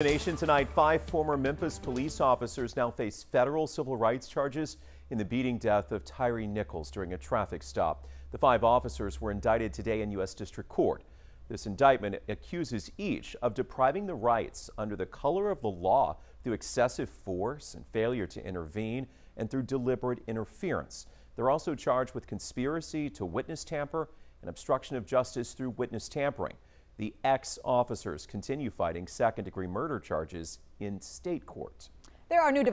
Nation tonight, five former Memphis police officers now face federal civil rights charges in the beating death of Tyre Nichols during a traffic stop. The five officers were indicted today in U.S. District Court. This indictment accuses each of depriving the rights under the color of the law through excessive force and failure to intervene and through deliberate interference. They're also charged with conspiracy to witness tamper and obstruction of justice through witness tampering. The ex-officers continue fighting second-degree murder charges in state court. There are new